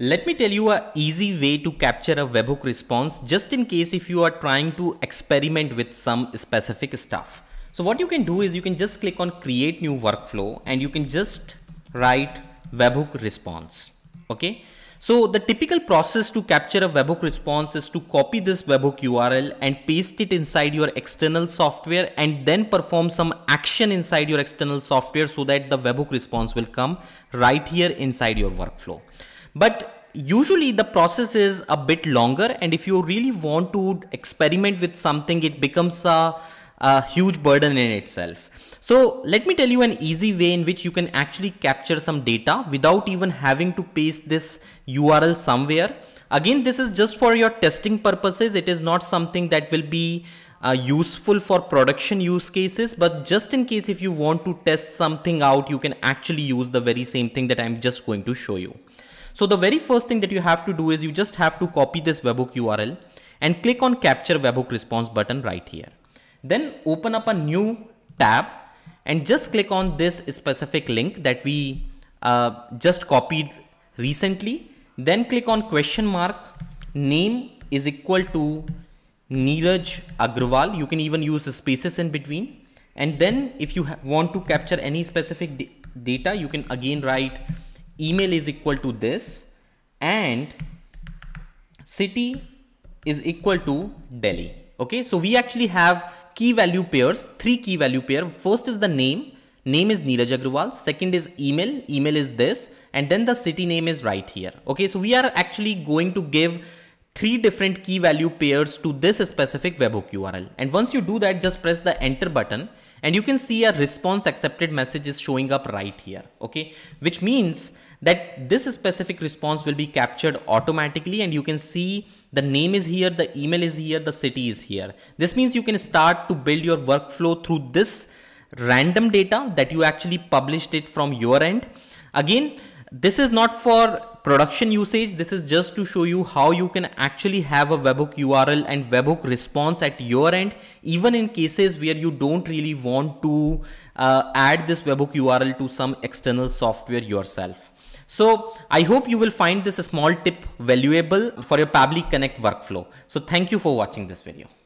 Let me tell you a easy way to capture a webhook response just in case if you are trying to experiment with some specific stuff. So what you can do is you can just click on create new workflow and you can just write webhook response. Okay. So the typical process to capture a webhook response is to copy this webhook URL and paste it inside your external software and then perform some action inside your external software so that the webhook response will come right here inside your workflow. But usually the process is a bit longer and if you really want to experiment with something it becomes a, a, huge burden in itself. So let me tell you an easy way in which you can actually capture some data without even having to paste this URL somewhere. Again this is just for your testing purposes it is not something that will be uh, useful for production use cases but just in case if you want to test something out you can actually use the very same thing that I'm just going to show you. So the very first thing that you have to do is you just have to copy this webhook URL and click on capture webhook response button right here. Then open up a new tab and just click on this specific link that we uh, just copied recently. Then click on question mark name is equal to Neeraj Agrawal. You can even use spaces in between. And then if you want to capture any specific data, you can again write email is equal to this and city is equal to Delhi. Okay, so we actually have key value pairs, three key value pair. First is the name, name is Neeraj Agrawal. Second is email, email is this, and then the city name is right here. Okay, so we are actually going to give three different key value pairs to this specific webhook URL. And once you do that, just press the enter button and you can see a response accepted message is showing up right here okay which means that this specific response will be captured automatically and you can see the name is here the email is here the city is here. This means you can start to build your workflow through this random data that you actually published it from your end. Again this is not for production usage. This is just to show you how you can actually have a webhook URL and webhook response at your end, even in cases where you don't really want to uh, add this webhook URL to some external software yourself. So I hope you will find this small tip valuable for your Pabbly Connect workflow. So thank you for watching this video.